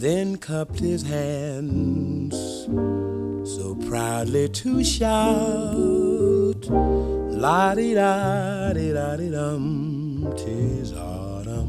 then cupped his hands so proudly to shout, La di da di da di dum, tis autumn.